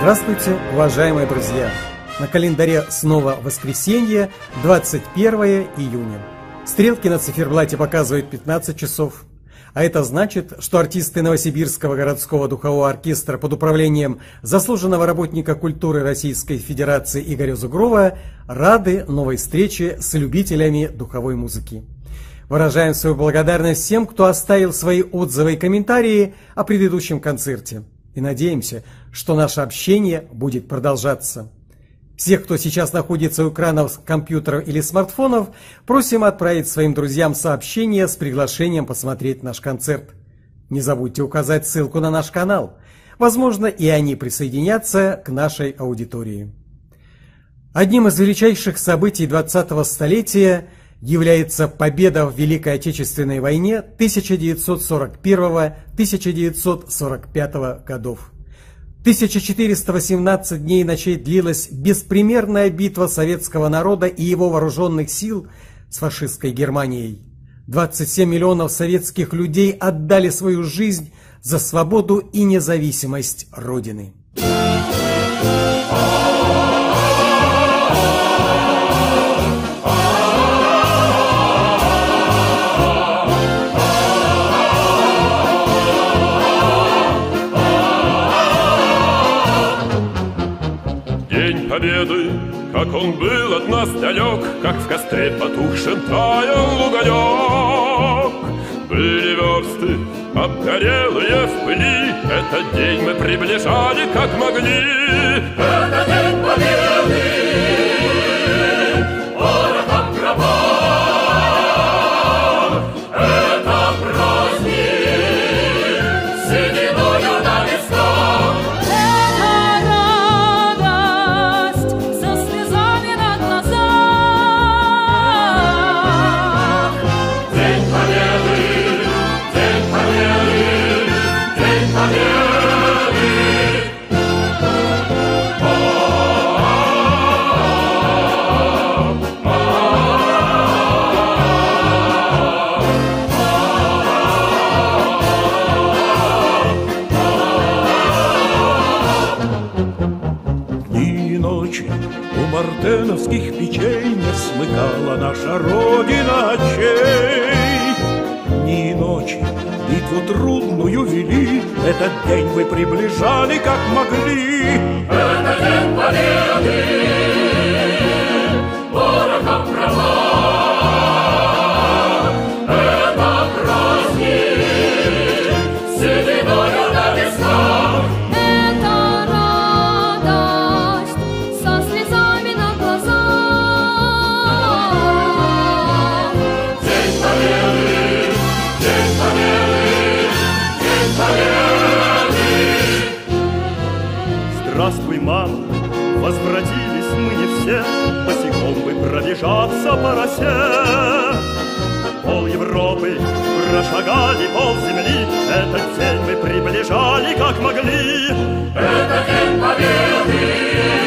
Здравствуйте, уважаемые друзья! На календаре снова воскресенье, 21 июня. Стрелки на циферблате показывают 15 часов. А это значит, что артисты Новосибирского городского духового оркестра под управлением заслуженного работника культуры Российской Федерации Игоря Зугрова рады новой встрече с любителями духовой музыки. Выражаем свою благодарность всем, кто оставил свои отзывы и комментарии о предыдущем концерте. И надеемся, что наше общение будет продолжаться. Всех, кто сейчас находится у экранов компьютеров или смартфонов, просим отправить своим друзьям сообщение с приглашением посмотреть наш концерт. Не забудьте указать ссылку на наш канал. Возможно, и они присоединятся к нашей аудитории. Одним из величайших событий 20-го столетия является победа в Великой Отечественной войне 1941-1945 годов. 1418 дней и ночей длилась беспримерная битва советского народа и его вооруженных сил с фашистской Германией. 27 миллионов советских людей отдали свою жизнь за свободу и независимость Родины. Далек, как в костре потухшем таял уголек. Были версты, обгорелые в пыли, этот день мы приближали, как могли. Это день победы! Битву трудную вели, Этот день вы приближали, как могли. Это день победы, Возвратились мы не все, Босиком бы пробежаться по росе. Пол Европы прошагали, пол земли, Этот день мы приближали, как могли. Это день победы!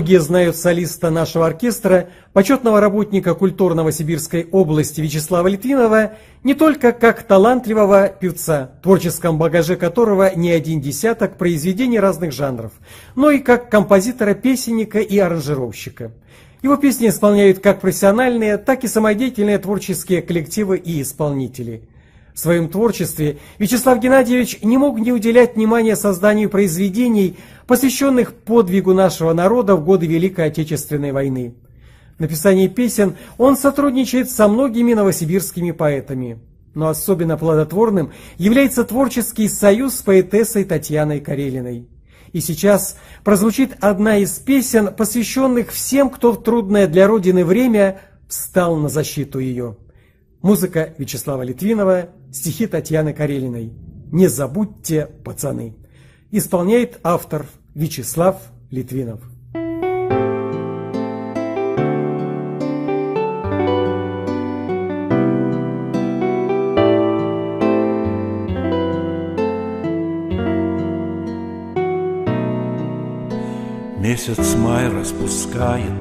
Многие знают солиста нашего оркестра, почетного работника культурного Сибирской области Вячеслава Литвинова, не только как талантливого певца, творческом багаже которого не один десяток произведений разных жанров, но и как композитора-песенника и аранжировщика. Его песни исполняют как профессиональные, так и самодеятельные творческие коллективы и исполнители. В своем творчестве Вячеслав Геннадьевич не мог не уделять внимания созданию произведений, посвященных подвигу нашего народа в годы Великой Отечественной войны. В написании песен он сотрудничает со многими новосибирскими поэтами. Но особенно плодотворным является творческий союз с поэтессой Татьяной Карелиной. И сейчас прозвучит одна из песен, посвященных всем, кто в трудное для Родины время встал на защиту ее. Музыка Вячеслава Литвинова, стихи Татьяны Карелиной. «Не забудьте, пацаны». Исполняет автор Вячеслав Литвинов. Месяц май распускает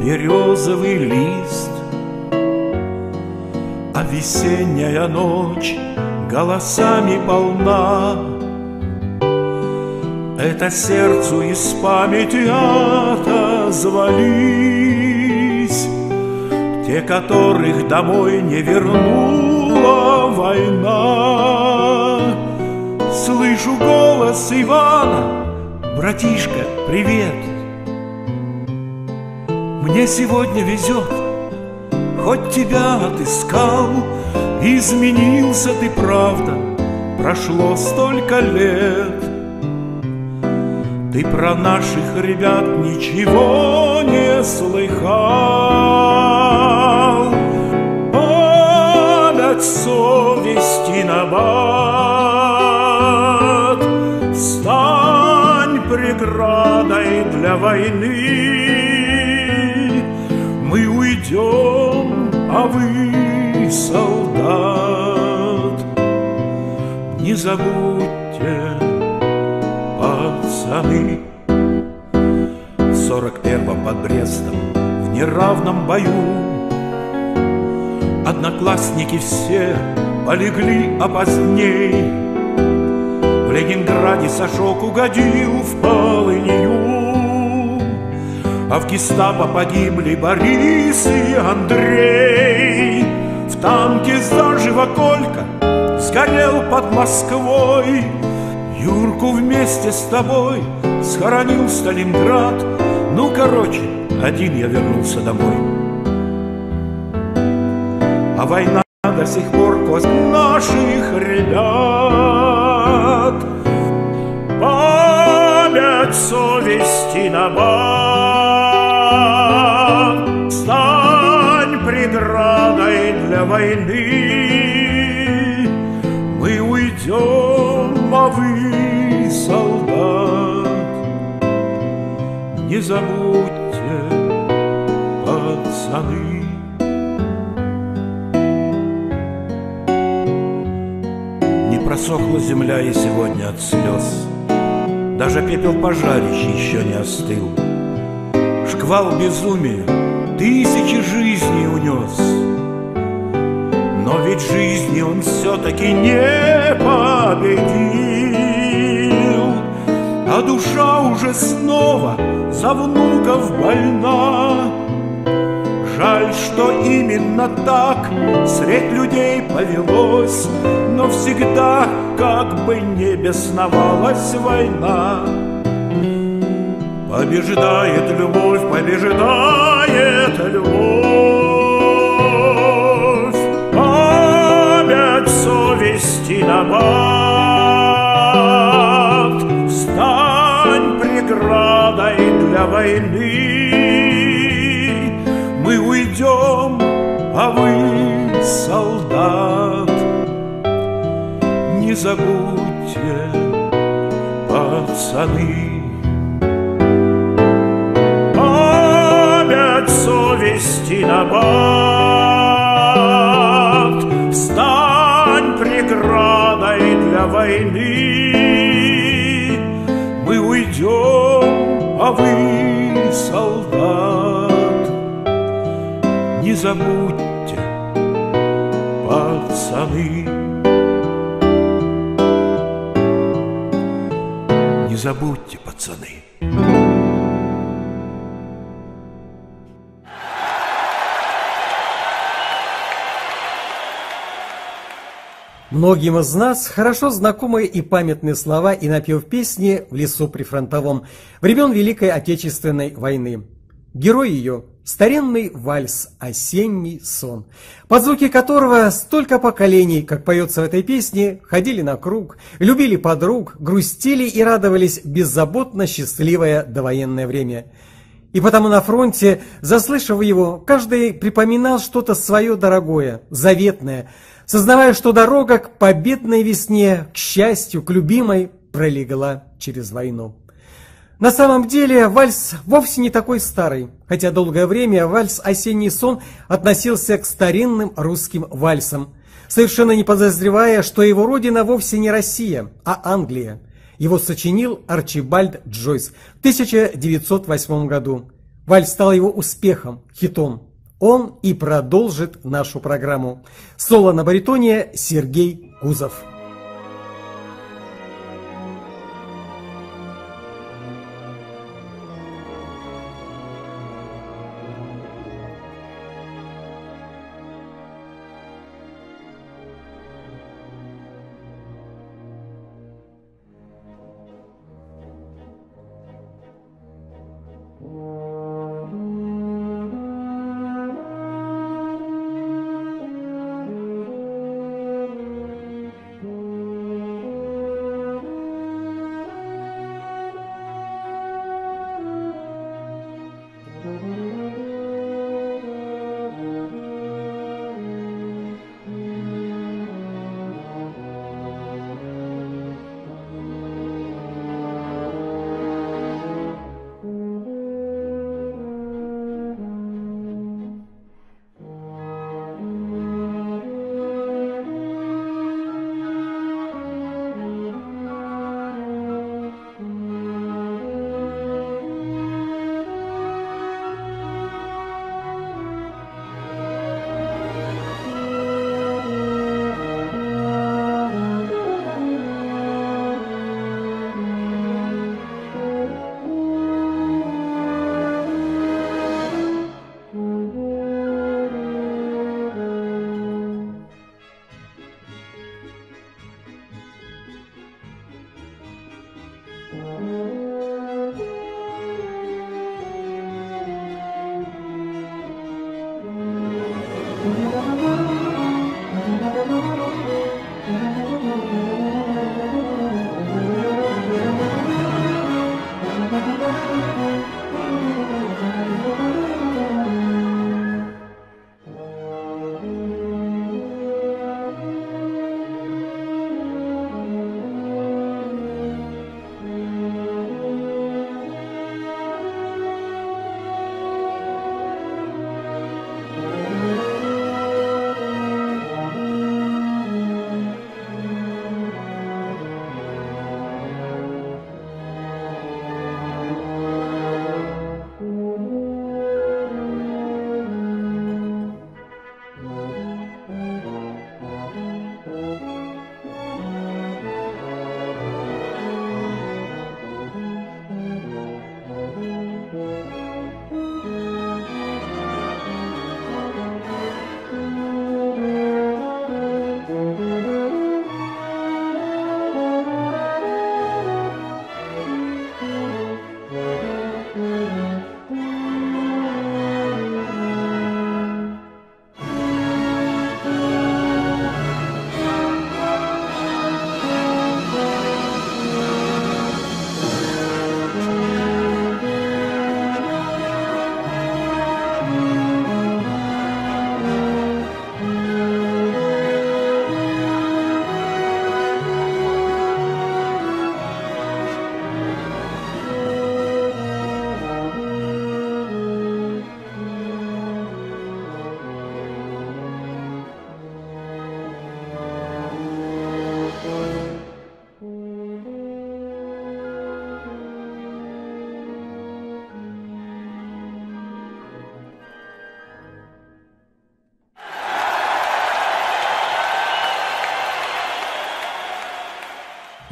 березовый лист, А весенняя ночь голосами полна. Это сердцу из памяти отозвались Те, которых домой не вернула война. Слышу голос Ивана, братишка, привет Мне сегодня везет, хоть тебя отыскал Изменился ты, правда, прошло столько лет. Ты про наших ребят ничего не слыхал. Память совести на бат Стань преградой для войны. Мы уйдем, а вы солдат Не забудьте, пацаны. В сорок первом под Брестом в неравном бою Одноклассники все полегли, а поздней В Ленинграде Сашок угодил в полынью А в гестапо погибли Борис и Андрей В танке заживо Колька сгорел под Москвой. Юрку вместе с тобой схоронил Сталинград. Ну, короче, один я вернулся домой. А война до сих пор кость наших ребят. Память совести на бат для войны. Мы уйдем, а вы солдат Не забудьте, пацаны. Не просохла земля и сегодня от слез. Даже пепел пожарища еще не остыл. Шквал безумия тысячи жизней унес Но ведь жизни он все-таки не победил А душа уже снова за внуков больна Жаль, что именно так средь людей повелось, Но всегда, как бы не бесновалась война. Побеждает любовь, побеждает войны. Мы уйдем, а вы солдат. Не забудьте, пацаны. Память совести на бат. Стань преградой для войны. Солдат. Не забудьте, пацаны. Не забудьте, Многим из нас хорошо знакомы и памятные слова и напев песни «В лесу прифронтовом» времен Великой Отечественной войны. Герой ее – старинный вальс «Осенний сон», под звуки которого столько поколений, как поется в этой песне, ходили на круг, любили подруг, грустили и радовались беззаботно счастливое довоенное время. И потому на фронте, заслышав его, каждый припоминал что-то свое дорогое, заветное – сознавая, что дорога к победной весне, к счастью, к любимой, пролегла через войну. На самом деле вальс вовсе не такой старый, хотя долгое время вальс «Осенний сон» относился к старинным русским вальсам, совершенно не подозревая, что его родина вовсе не Россия, а Англия. Его сочинил Арчибальд Джойс в 1908 году. Вальс стал его успехом, хитом. Он и продолжит нашу программу. Соло на баритоне Сергей Кузов. Música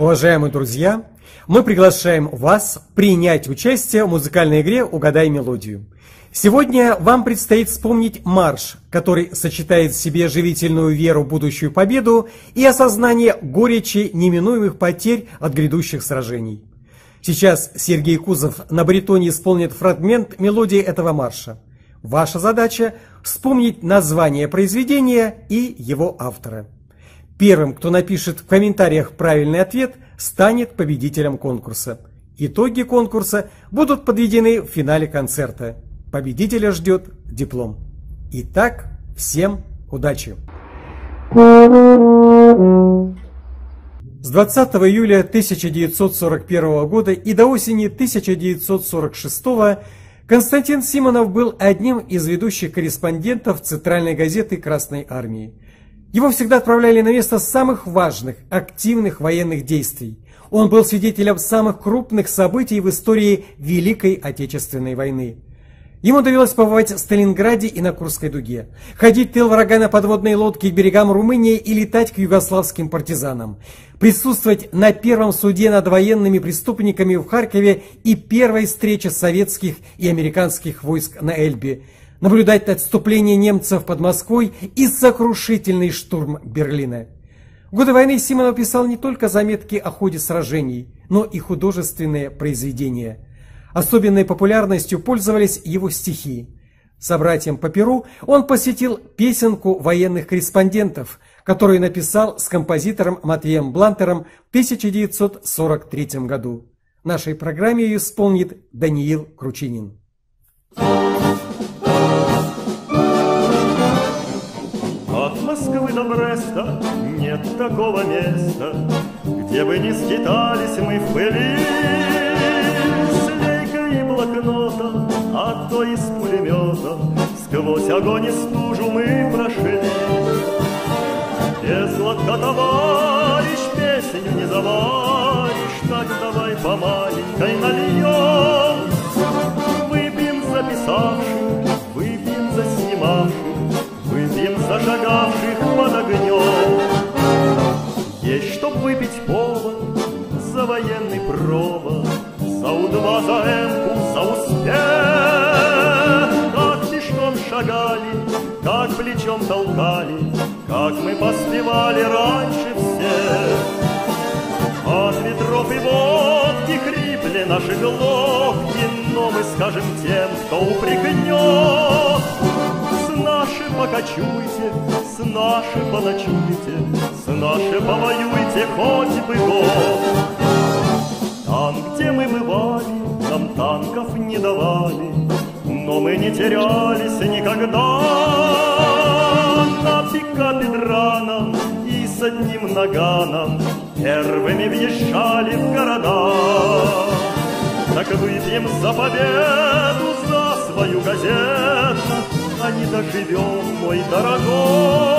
Уважаемые друзья, мы приглашаем вас принять участие в музыкальной игре «Угадай мелодию». Сегодня вам предстоит вспомнить марш, который сочетает в себе живительную веру в будущую победу и осознание горечи неминуемых потерь от грядущих сражений. Сейчас Сергей Кузов на баритоне исполнит фрагмент мелодии этого марша. Ваша задача – вспомнить название произведения и его автора. Первым, кто напишет в комментариях правильный ответ, станет победителем конкурса. Итоги конкурса будут подведены в финале концерта. Победителя ждет диплом. Итак, всем удачи! С 20 июля 1941 года и до осени 1946 Константин Симонов был одним из ведущих корреспондентов Центральной газеты Красной Армии. Его всегда отправляли на место самых важных, активных военных действий. Он был свидетелем самых крупных событий в истории Великой Отечественной войны. Ему довелось побывать в Сталинграде и на Курской дуге, ходить тыл врага на подводной лодке к берегам Румынии и летать к югославским партизанам, присутствовать на первом суде над военными преступниками в Харькове и первой встрече советских и американских войск на Эльбе, наблюдать отступление немцев под Москвой и сокрушительный штурм Берлина. В годы войны Симонов писал не только заметки о ходе сражений, но и художественные произведения – Особенной популярностью пользовались его стихи. Собратьям по Перу он посетил песенку военных корреспондентов, которую написал с композитором Матвеем Блантером в 1943 году. В нашей программе ее исполнит Даниил Кручинин. От До Бреста нет такого места, Где бы не скитались мы в пыли блокнота, а то из пулемета Сквозь огонь и стужу мы прошли. Без лотка, товарищ, песню не заваришь, Так давай по маленькой нальем. Выпьем за Выпьем за шагавших под огнем. Есть, чтоб выпить повод за военный провод, За У-2, за М-ку, за успех. Как пешком шагали, как плечом толкали, Как мы поспевали раньше всех. От ветров и водки хрипли наши глотки, Но мы скажем тем, кто упрекнет. Наши покачуйте, с наши поночуйте, С наши повоюйте хоть бы год. Там, где мы бывали, нам танков не давали, но мы не терялись никогда. На пикапе драном и с одним наганом первыми въезжали в города. Так выпьем за победу, доживем, мой дорогой.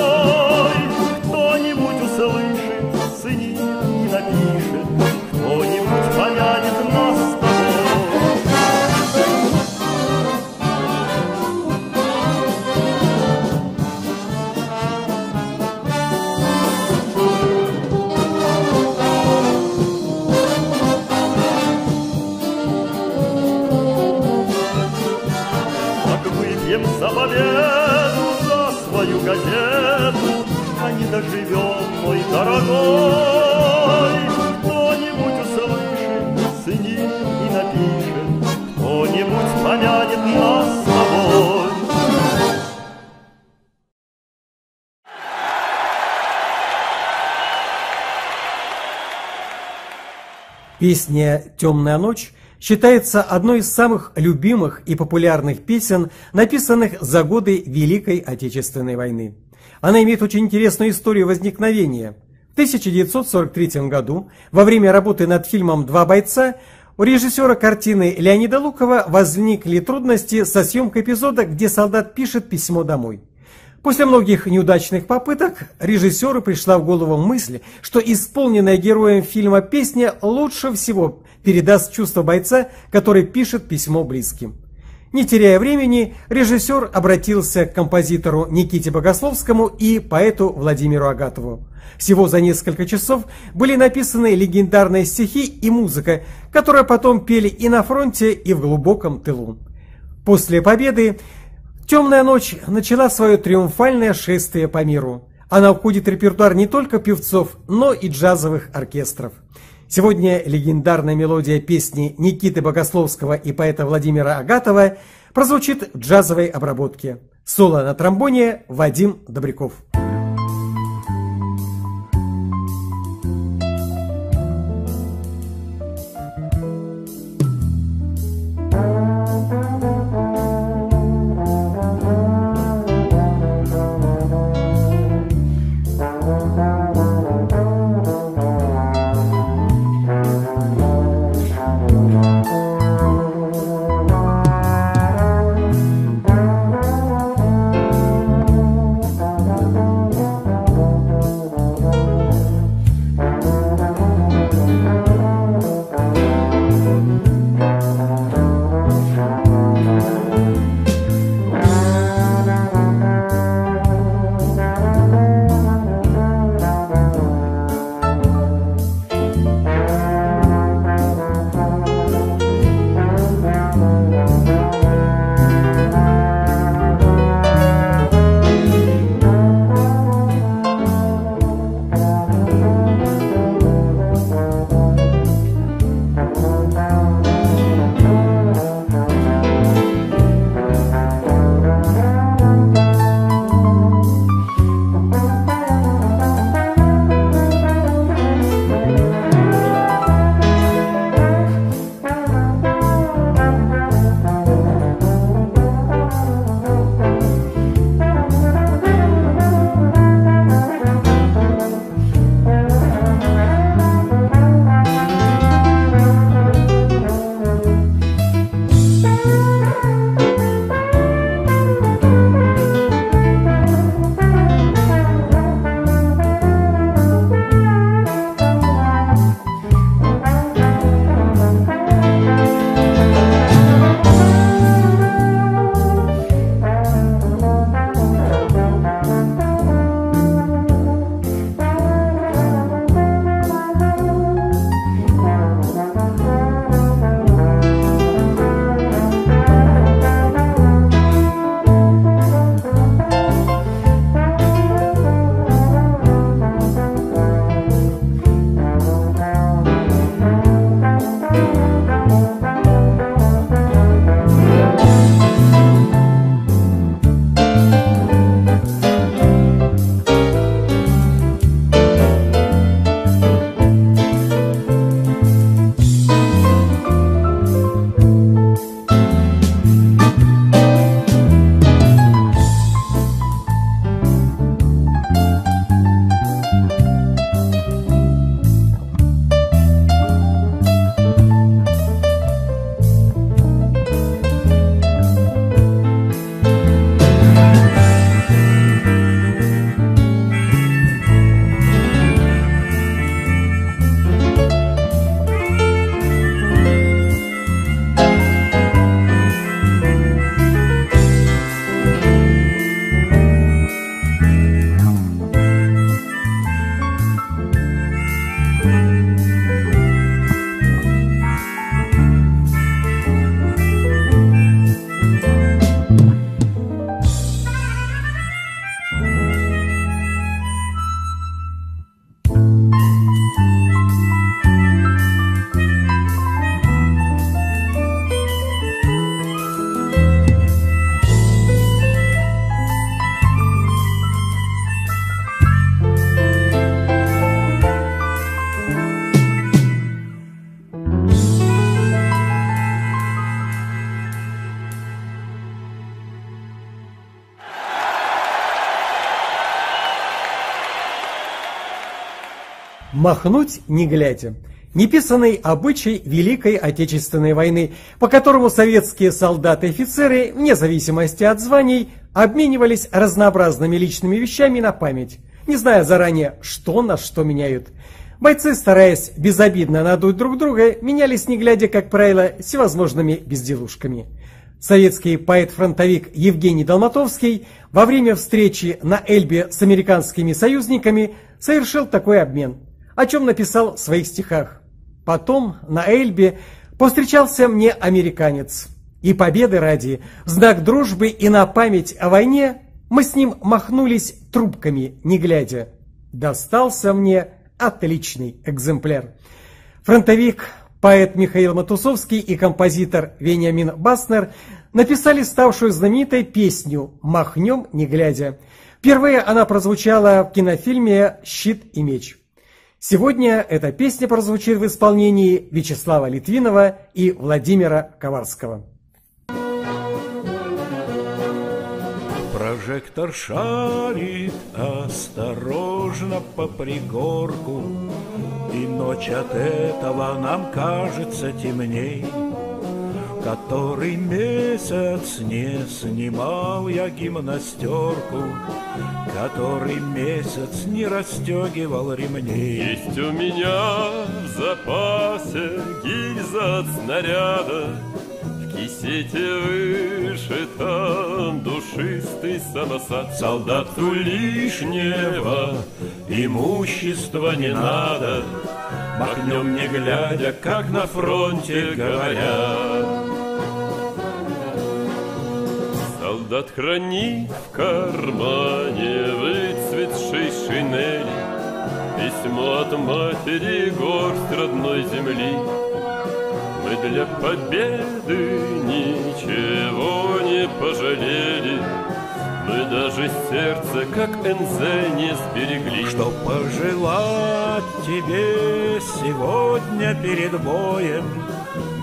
Газету, а не доживем, мой дорогой. Кто-нибудь услышит, ценит и напишет, кто-нибудь помянет нас с тобой. Песня «Темная ночь» считается одной из самых любимых и популярных песен, написанных за годы Великой Отечественной войны. Она имеет очень интересную историю возникновения. В 1943 году, во время работы над фильмом «Два бойца», у режиссера картины Леонида Лукова возникли трудности со съемкой эпизода, где солдат пишет письмо домой. После многих неудачных попыток режиссеру пришла в голову мысль, что исполненная героем фильма песня лучше всего передаст чувство бойца, который пишет письмо близким. Не теряя времени, режиссер обратился к композитору Никите Богословскому и поэту Владимиру Агатову. Всего за несколько часов были написаны легендарные стихи и музыка, которые потом пели и на фронте, и в глубоком тылу. После победы «Темная ночь» начала свое триумфальное шествие по миру. Она входит в репертуар не только певцов, но и джазовых оркестров. Сегодня легендарная мелодия песни Никиты Богословского и поэта Владимира Агатова прозвучит в джазовой обработке. Соло на тромбоне Вадим Добряков. Махнуть не глядя. Неписанный обычай Великой Отечественной войны, по которому советские солдаты и офицеры, вне зависимости от званий, обменивались разнообразными личными вещами на память, не зная заранее, что на что меняют. Бойцы, стараясь безобидно надуть друг друга, менялись не глядя, как правило, всевозможными безделушками. Советский поэт-фронтовик Евгений Долматовский во время встречи на Эльбе с американскими союзниками совершил такой обмен – о чем написал в своих стихах. Потом на Эльбе повстречался мне американец. И победы ради, в знак дружбы и на память о войне, мы с ним махнулись трубками, не глядя. Достался мне отличный экземпляр. Фронтовик, поэт Михаил Матусовский и композитор Вениамин Баснер написали ставшую знаменитой песню «Махнем, не глядя». Впервые она прозвучала в кинофильме «Щит и меч». Сегодня эта песня прозвучит в исполнении Вячеслава Литвинова и Владимира Коварского. Прожектор шарит осторожно по пригорку, И ночь от этого нам кажется темней. Который месяц не снимал я гимнастерку, Который месяц не расстегивал ремней. Есть у меня в запасе гильза от снаряда, кисете вышита душистый самосад. Солдату лишнего имущества не надо, Махнем не глядя, как на фронте говорят. Солдат хранит в кармане выцветшей шинели Письмо от матери, горсть родной земли. Мы для победы ничего не пожалели. Мы даже сердце, как НЗ, не сберегли. Что пожелать тебе сегодня перед боем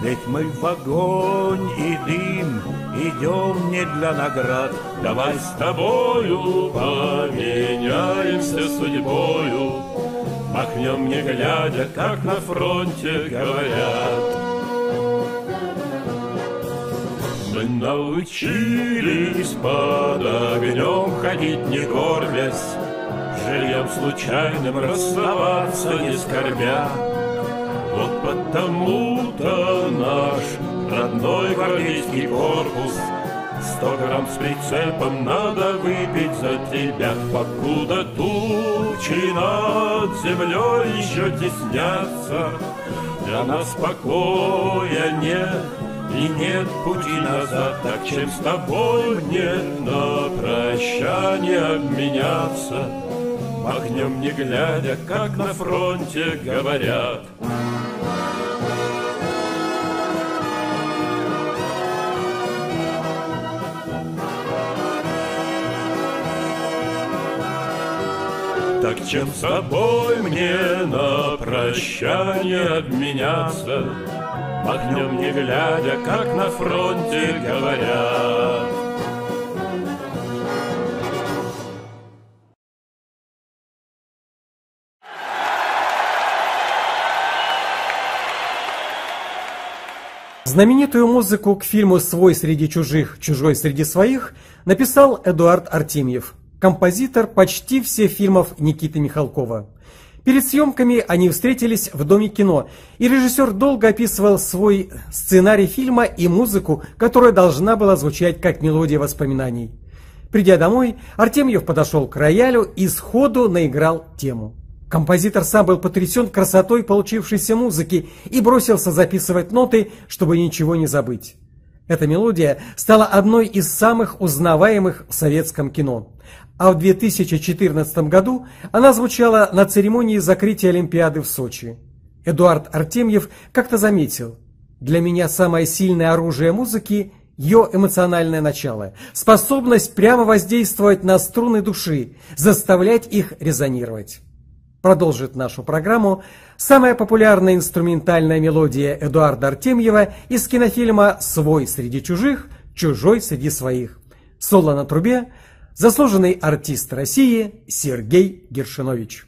Ведь мы в огонь и дым идем не для наград. Давай с тобою поменяемся судьбою. Махнем не глядя, как на фронте говорят. Мы научились под огнем ходить не горбясь, Жильем случайным расставаться не скорбя. Вот потому-то наш родной гвардейский корпус Сто грамм с прицепом надо выпить за тебя, Покуда тучи над землей еще теснятся, Для нас покоя нет, и нет пути назад, так чем с тобой мне на прощание обменяться. Махнем не глядя, как на фронте говорят. Так чем с тобой мне на прощание обменяться? Махнем не глядя, как на фронте говорят. Знаменитую музыку к фильму «Свой среди чужих, чужой среди своих» написал Эдуард Артемьев, композитор почти всех фильмов Никиты Михалкова. Перед съемками они встретились в Доме кино, и режиссер долго описывал свой сценарий фильма и музыку, которая должна была звучать как мелодия воспоминаний. Придя домой, Артемьев подошел к роялю и сходу наиграл тему. Композитор сам был потрясен красотой получившейся музыки и бросился записывать ноты, чтобы ничего не забыть. Эта мелодия стала одной из самых узнаваемых в советском кино а в 2014 году она звучала на церемонии закрытия Олимпиады в Сочи. Эдуард Артемьев как-то заметил, «Для меня самое сильное оружие музыки – ее эмоциональное начало, способность прямо воздействовать на струны души, заставлять их резонировать». Продолжит нашу программу самая популярная инструментальная мелодия Эдуарда Артемьева из кинофильма «Свой среди чужих, чужой среди своих». Соло на трубе – Заслуженный артист России Сергей Гершинович.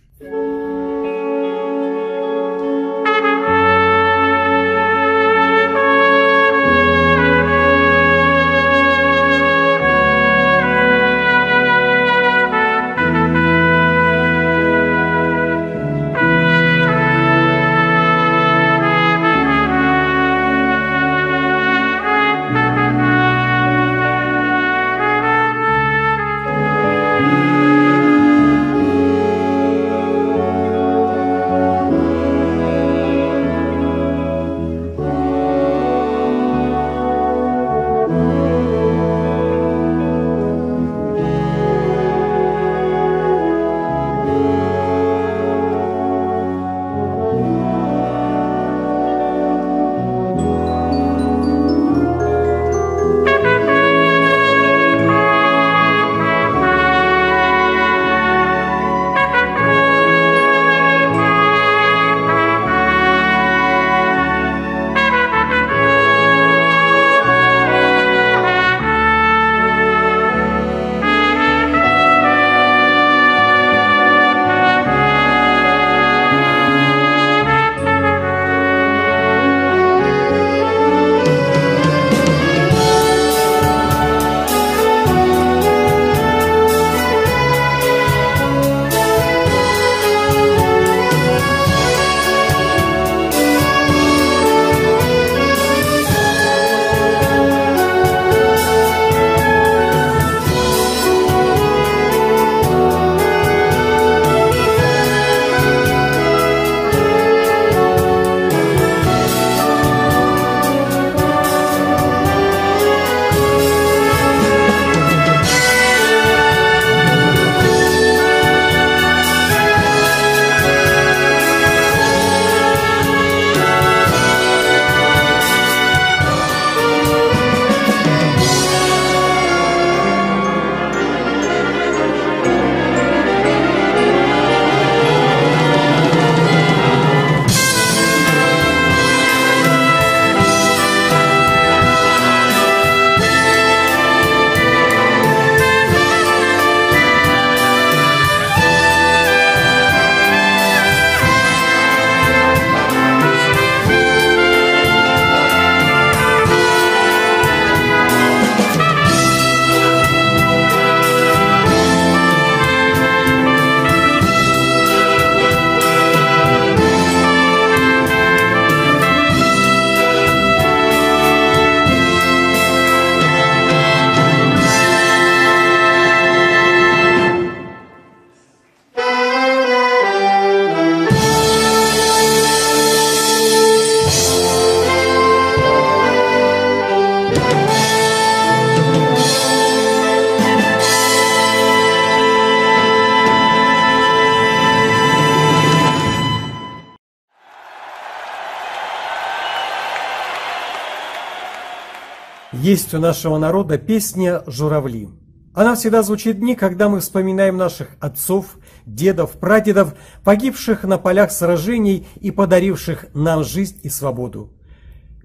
Есть у нашего народа песня «Журавли». Она всегда звучит дни, когда мы вспоминаем наших отцов, дедов, прадедов, погибших на полях сражений и подаривших нам жизнь и свободу.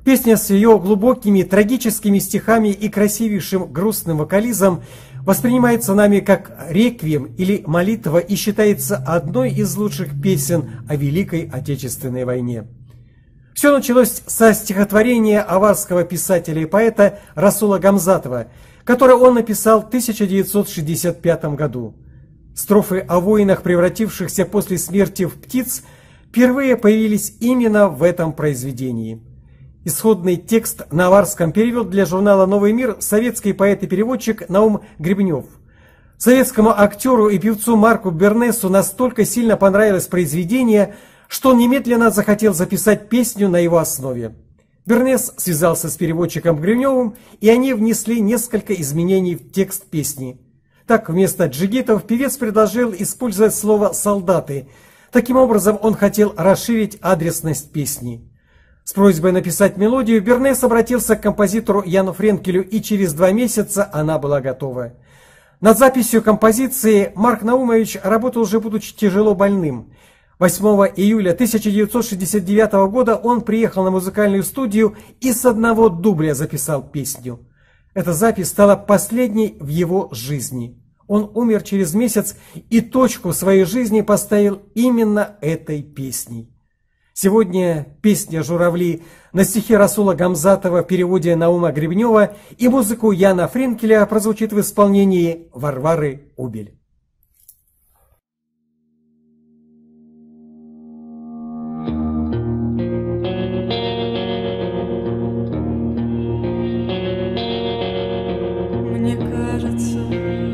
Песня с ее глубокими трагическими стихами и красивейшим грустным вокализом воспринимается нами как реквием или молитва и считается одной из лучших песен о Великой Отечественной войне. Все началось со стихотворения аварского писателя и поэта Расула Гамзатова, которое он написал в 1965 году. Строфы о воинах, превратившихся после смерти в птиц, впервые появились именно в этом произведении. Исходный текст на аварском перевел для журнала «Новый мир» советский поэт и переводчик Наум Гребнев. Советскому актеру и певцу Марку Бернесу настолько сильно понравилось произведение – что он немедленно захотел записать песню на его основе. Бернес связался с переводчиком Гриневым, и они внесли несколько изменений в текст песни. Так, вместо джигитов певец предложил использовать слово «солдаты». Таким образом, он хотел расширить адресность песни. С просьбой написать мелодию Бернес обратился к композитору Яну Френкелю, и через два месяца она была готова. Над записью композиции Марк Наумович работал уже будучи тяжело больным. 8 июля 1969 года он приехал на музыкальную студию и с одного дубля записал песню. Эта запись стала последней в его жизни. Он умер через месяц и точку своей жизни поставил именно этой песней. Сегодня песня «Журавли» на стихи Расула Гамзатова в переводе Наума Гребнева и музыку Яна Френкеля прозвучит в исполнении Варвары Убель. мне кажется.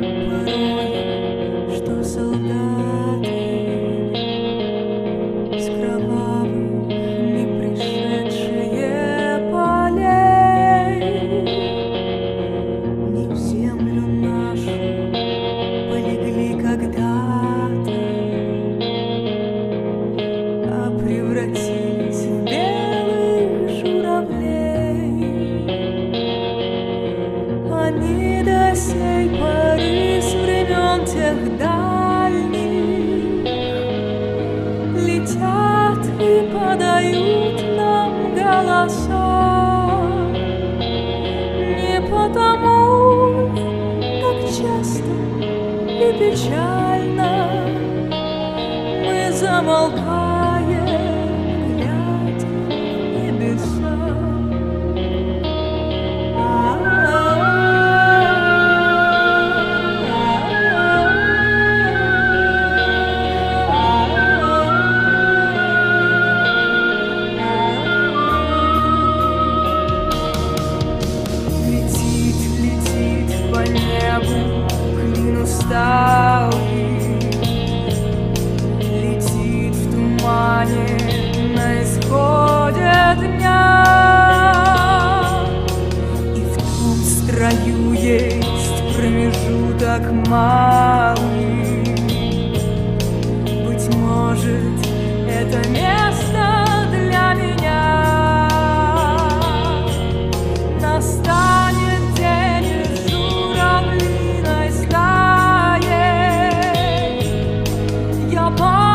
apart.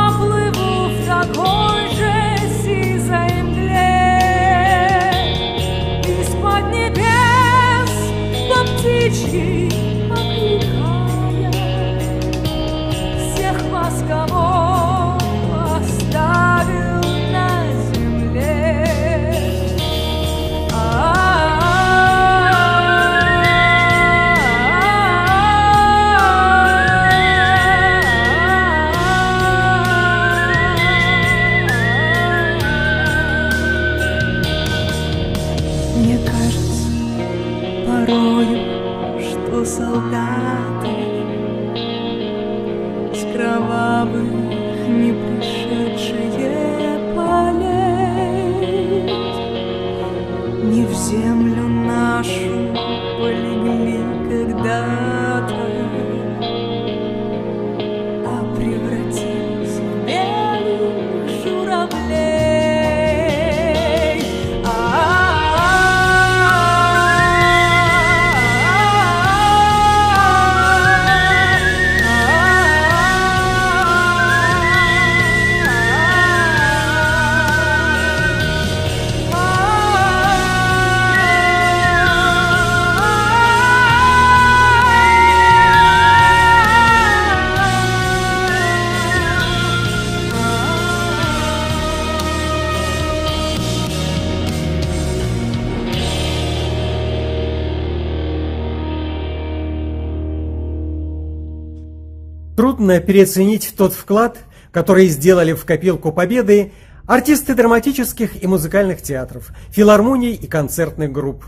Переоценить тот вклад, который сделали в копилку победы артисты драматических и музыкальных театров, филармоний и концертных групп.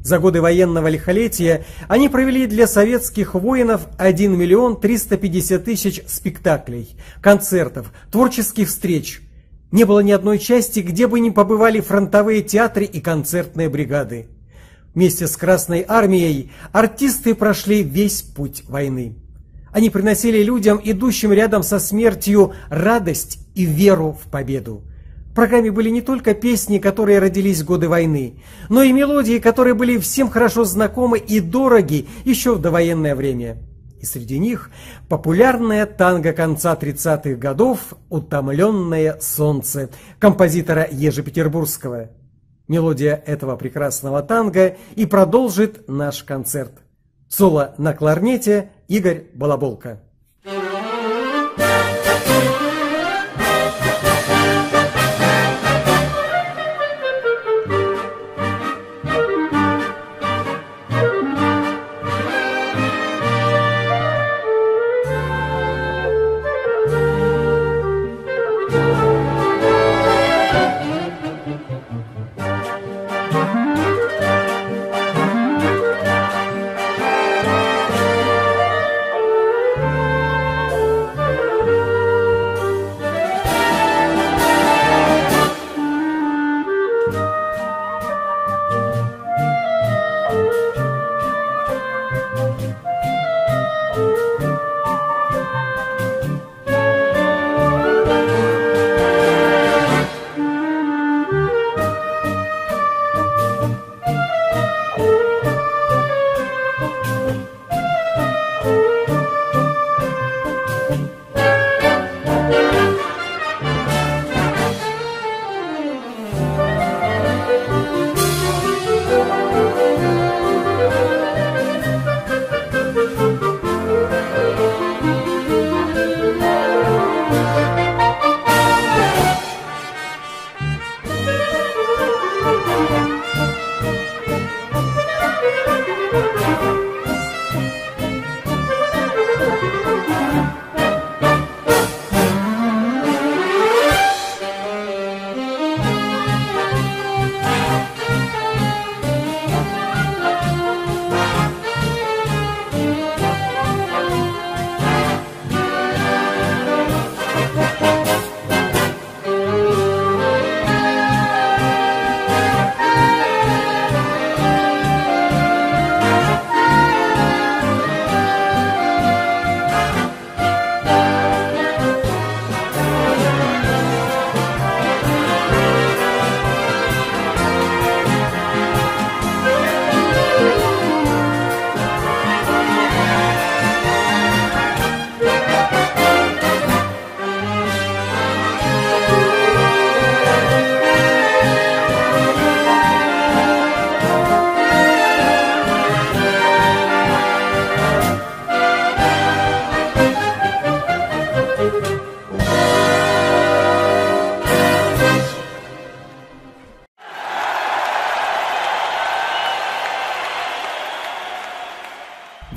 За годы военного лихолетия они провели для советских воинов 1 миллион 350 тысяч спектаклей, концертов, творческих встреч. Не было ни одной части, где бы не побывали фронтовые театры и концертные бригады. Вместе с Красной Армией артисты прошли весь путь войны. Они приносили людям, идущим рядом со смертью, радость и веру в победу. В программе были не только песни, которые родились в годы войны, но и мелодии, которые были всем хорошо знакомы и дороги еще в довоенное время. И среди них популярная танго конца 30-х годов «Утомленное солнце» композитора Ежи Петербургского. Мелодия этого прекрасного танго и продолжит наш концерт. Соло на кларнете Игорь Балаболка.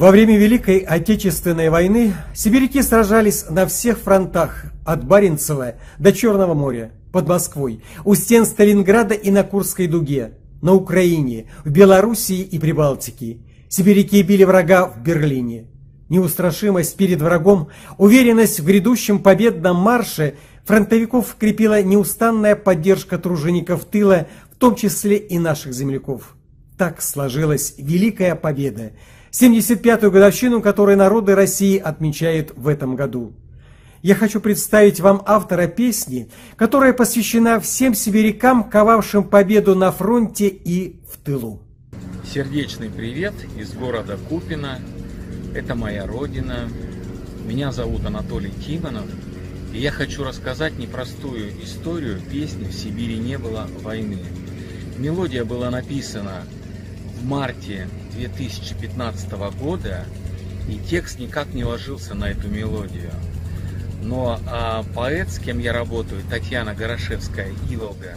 Во время Великой Отечественной войны сибиряки сражались на всех фронтах, от Баренцева до Черного моря, под Москвой, у стен Сталинграда и на Курской дуге, на Украине, в Белоруссии и Прибалтике. Сибиряки били врага в Берлине. Неустрашимость перед врагом, уверенность в грядущем победном марше фронтовиков крепила неустанная поддержка тружеников тыла, в том числе и наших земляков. Так сложилась Великая Победа – 75-ю годовщину, которую народы России отмечают в этом году. Я хочу представить вам автора песни, которая посвящена всем сибирякам, ковавшим победу на фронте и в тылу. Сердечный привет из города Купино. Это моя родина. Меня зовут Анатолий Тимонов. И я хочу рассказать непростую историю песни «В Сибири не было войны». Мелодия была написана в марте 2015 года, и текст никак не ложился на эту мелодию. Но а, поэт, с кем я работаю, Татьяна Горошевская Илога,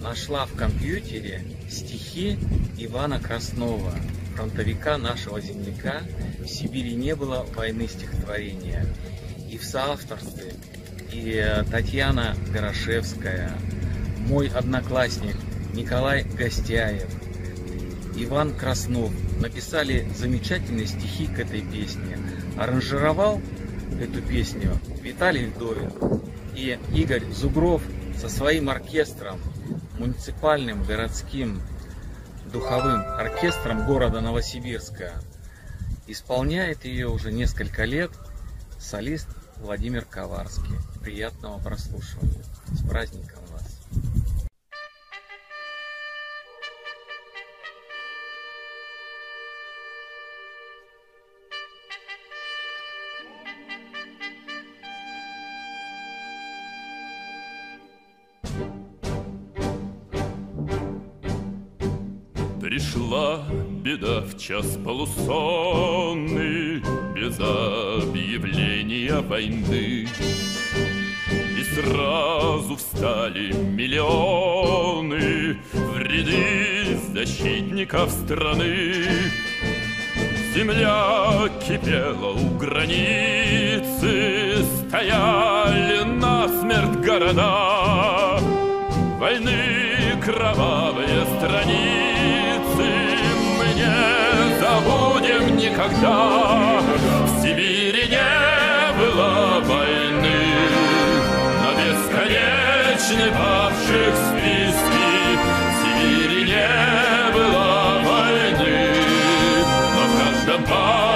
нашла в компьютере стихи Ивана Краснова, фронтовика нашего земляка. В Сибири не было войны стихотворения. и в соавторстве, и Татьяна Горошевская, мой одноклассник Николай Гостяев, Иван Краснов написали замечательные стихи к этой песне. Аранжировал эту песню Виталий Вдовин и Игорь Зубров со своим оркестром, муниципальным городским духовым оркестром города Новосибирска. Исполняет ее уже несколько лет солист Владимир Коварский. Приятного прослушивания. С праздником вас! Пришла беда в час полусонный, Без объявления войны. И сразу встали миллионы В ряды защитников страны. Земля кипела у границы, Стояли насмерть города, Войны кровавые страницы Мы не забудем никогда. В Сибири не было войны. Но бесконечны павших списки В Сибири не было войны. Но в каждом парке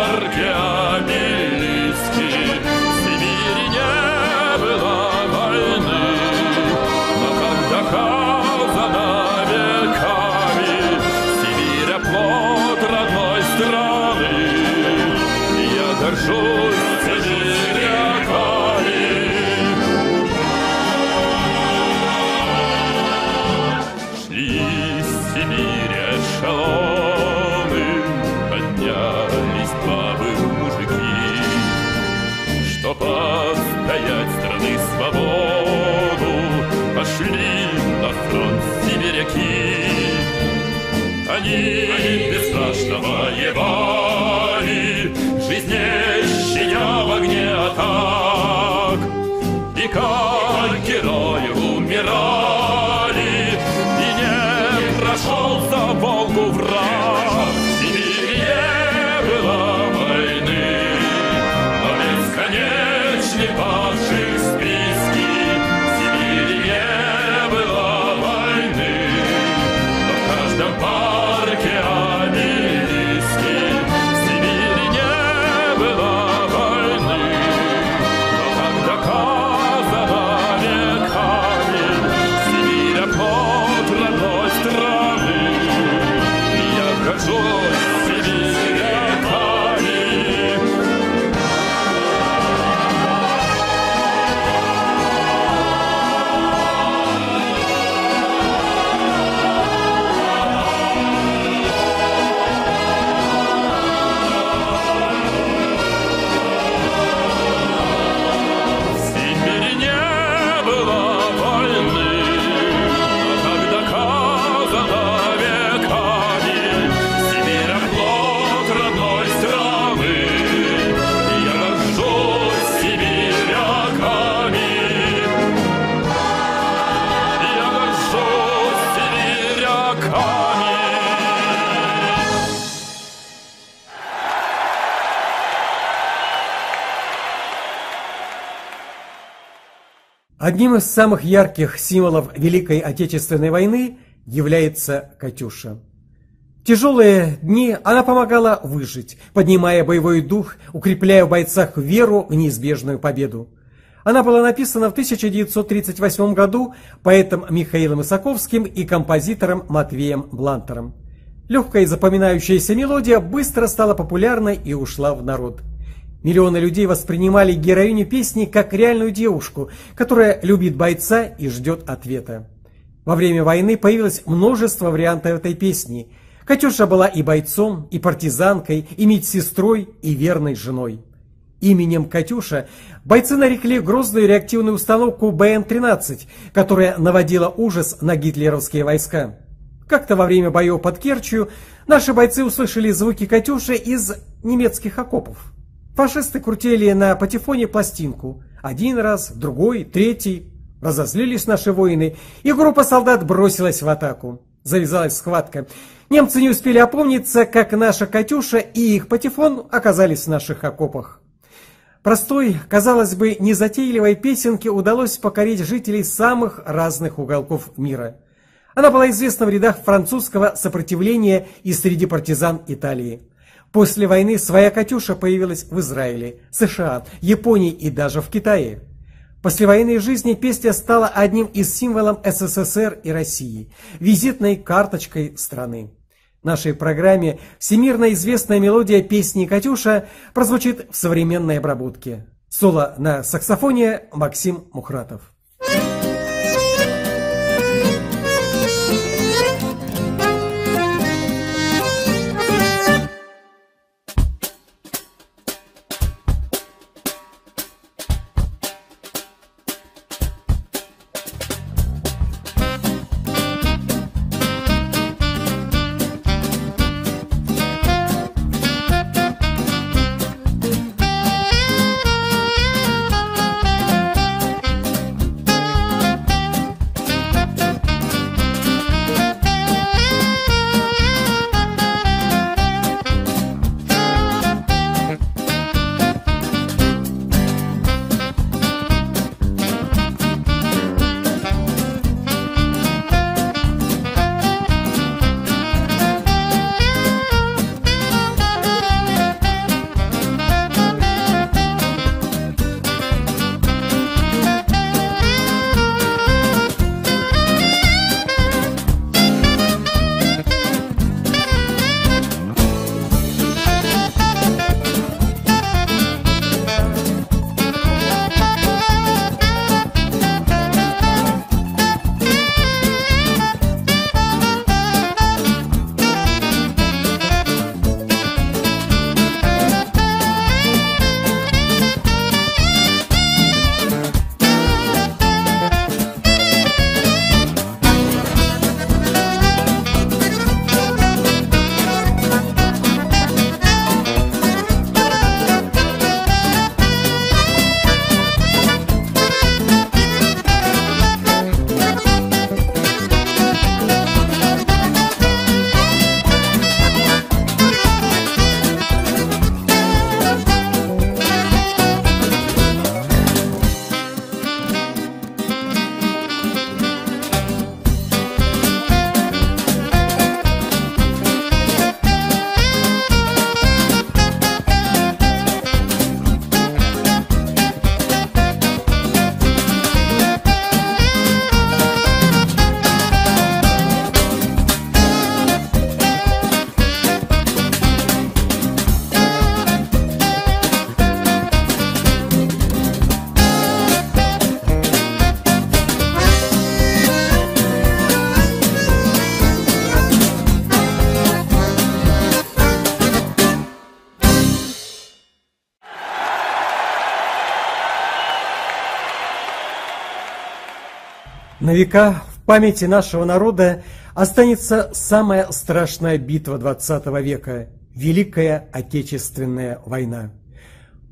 Они бесстрашно воевали Жизнь не щадя в огне атак. И как Одним из самых ярких символов Великой Отечественной войны является «Катюша». В тяжелые дни она помогала выжить, поднимая боевой дух, укрепляя в бойцах веру в неизбежную победу. Она была написана в 1938 году поэтом Михаилом Исаковским и композитором Матвеем Блантером. Легкая и запоминающаяся мелодия быстро стала популярной и ушла в народ. Миллионы людей воспринимали героиню песни как реальную девушку, которая любит бойца и ждет ответа. Во время войны появилось множество вариантов этой песни. Катюша была и бойцом, и партизанкой, и медсестрой, и верной женой. Именем Катюша бойцы нарекли грозную реактивную установку БН-13, которая наводила ужас на гитлеровские войска. Как-то во время боев под Керчью наши бойцы услышали звуки Катюши из немецких окопов. Фашисты крутили на патефоне пластинку. Один раз, другой, третий. Разозлились наши воины, и группа солдат бросилась в атаку. Завязалась схватка. Немцы не успели опомниться, как наша «Катюша» и их патефон оказались в наших окопах. Простой, казалось бы, незатейливой песенке удалось покорить жителей самых разных уголков мира. Она была известна в рядах французского сопротивления и среди партизан Италии. После войны своя «Катюша» появилась в Израиле, США, Японии и даже в Китае. После военной жизни песня стала одним из символов СССР и России, визитной карточкой страны. В нашей программе всемирно известная мелодия песни «Катюша» прозвучит в современной обработке. Соло на саксофоне Максим Мухратов. На века в памяти нашего народа останется самая страшная битва XX века – Великая Отечественная война.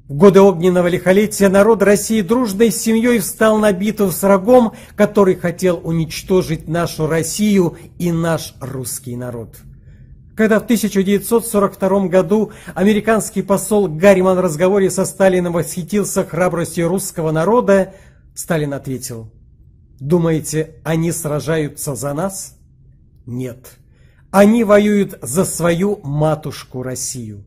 В годы огненного лихолетия народ России дружной семьей встал на битву с врагом, который хотел уничтожить нашу Россию и наш русский народ. Когда в 1942 году американский посол Гарриман в разговоре со Сталином восхитился храбростью русского народа, Сталин ответил – Думаете, они сражаются за нас? Нет. Они воюют за свою матушку Россию.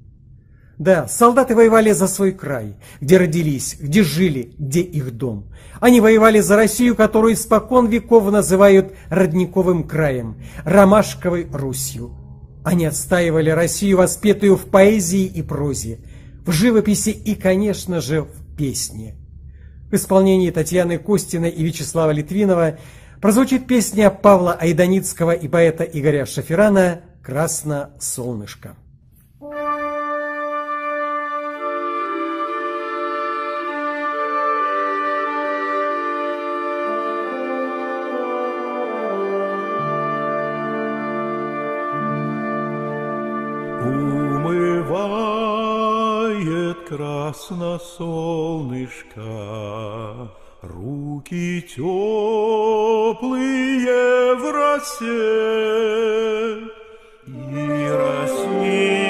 Да, солдаты воевали за свой край, где родились, где жили, где их дом. Они воевали за Россию, которую испокон веков называют родниковым краем, ромашковой Русью. Они отстаивали Россию, воспетую в поэзии и прозе, в живописи и, конечно же, в песне – в исполнении Татьяны Костиной и Вячеслава Литвинова прозвучит песня Павла Айданицкого и поэта Игоря Шаферана «Красно солнышко». Умывает красное ясно солнышко, Руки теплые в росе, И Россия,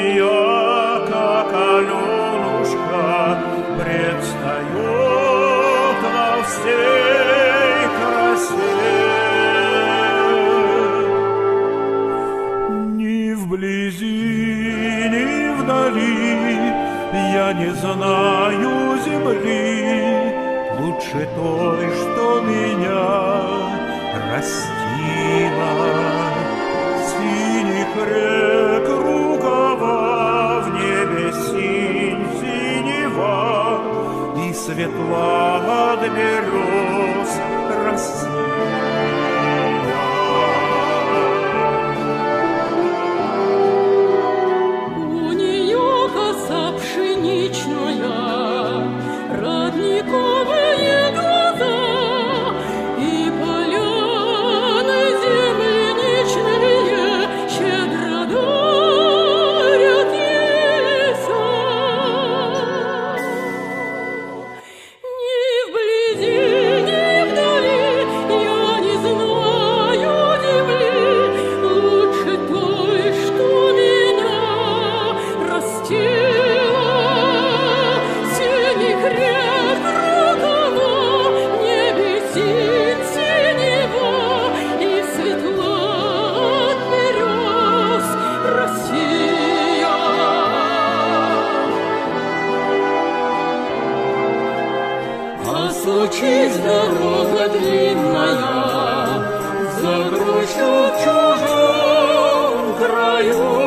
не знаю земли Лучше той, что меня растила. Синих рек рукава в небе синь синева И светла от берез У случись дорога длинная, Загрущу в чужом краю,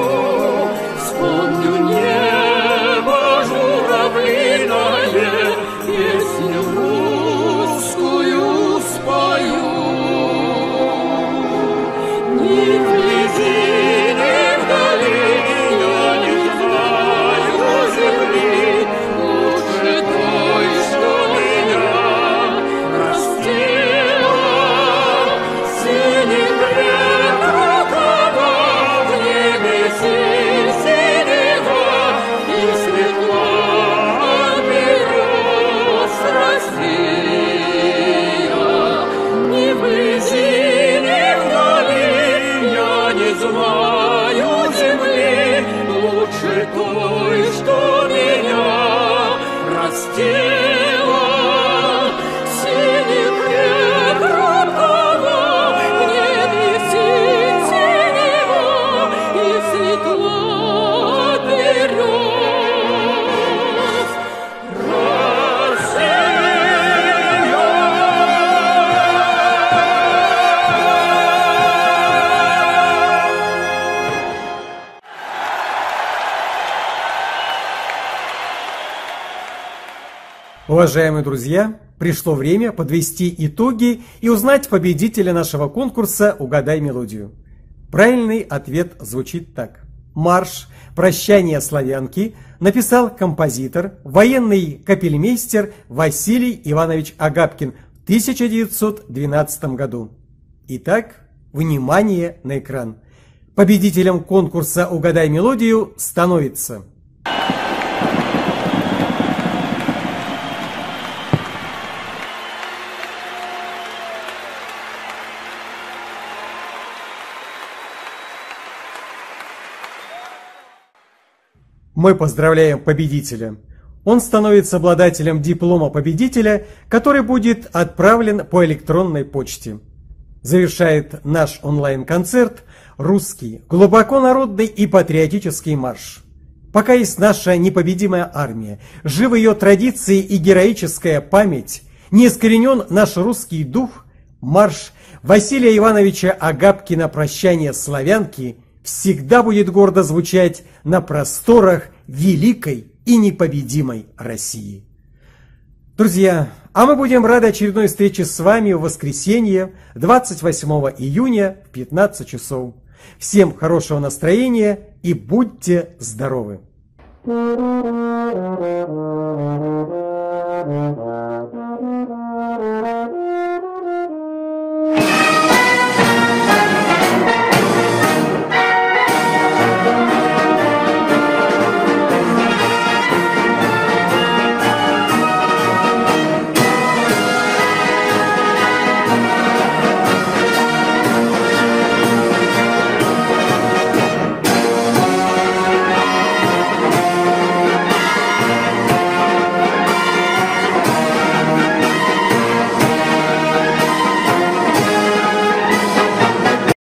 Уважаемые друзья, пришло время подвести итоги и узнать победителя нашего конкурса «Угадай мелодию». Правильный ответ звучит так. Марш «Прощание славянки» написал композитор, военный капельмейстер Василий Иванович Агапкин в 1912 году. Итак, внимание на экран. Победителем конкурса «Угадай мелодию» становится... Мы поздравляем победителя. Он становится обладателем диплома победителя, который будет отправлен по электронной почте. Завершает наш онлайн-концерт русский, глубоко народный и патриотический марш. Пока есть наша непобедимая армия, живы ее традиции и героическая память, не искоренен наш русский дух, марш Василия Ивановича Агапкина «Прощание славянки» всегда будет гордо звучать на просторах великой и непобедимой России. Друзья, а мы будем рады очередной встрече с вами в воскресенье 28 июня в 15 часов. Всем хорошего настроения и будьте здоровы!